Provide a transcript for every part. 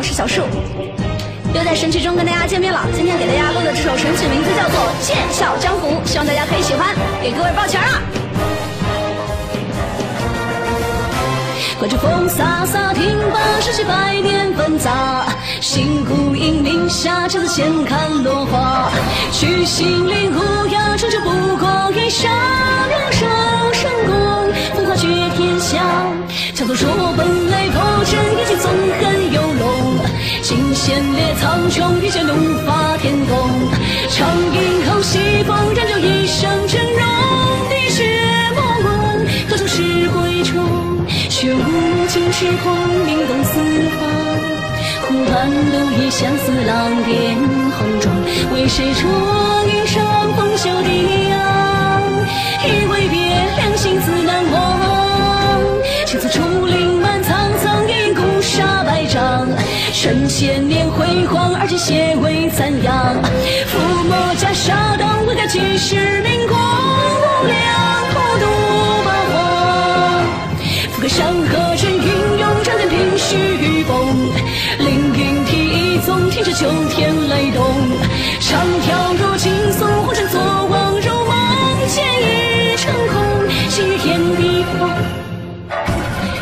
我是小树，又在神曲中跟大家见面了。今天给大家录的这首神曲名字叫做《剑笑江湖》，希望大家可以喜欢，给各位抱拳啊！刮着风飒飒，听罢诗曲百年纷杂。星湖映明下，车子闲看落花。去心灵险猎苍穹，遇见怒发天宫。长饮后西风，染就一生峥嵘。滴血莫问，何处是归处？血雾尽时空，名动四方。忽盼路已相思，浪点红妆。为谁闯云上，风袖低三千年辉煌，而今血为赞扬。伏魔袈裟当，未改几世名光。无量普渡八荒。覆盖山河阵，云涌长天平虚与风。凌云披衣纵，听着九天雷动。长条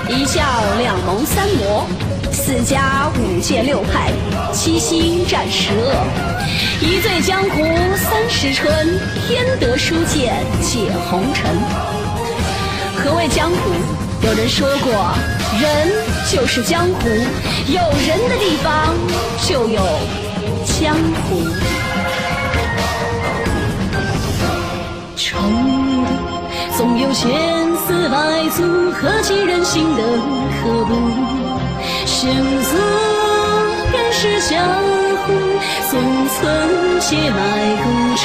一教两盟三魔，四家五界六派，七星战十恶。一醉江湖三十春，天得书剑解红尘。何谓江湖？有人说过，人就是江湖，有人的地方就有江湖。成总有千丝足，何其人心的可怖？险阻便是江湖，纵存血脉孤处。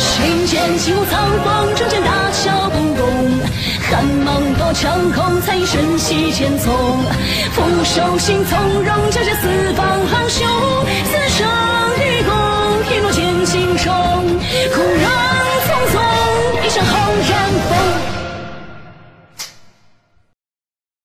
寻剑起舞苍黄，中间大桥崩宫，寒芒夺长空，才一身西剑从。俯首行从容，交接四方豪雄，厮杀。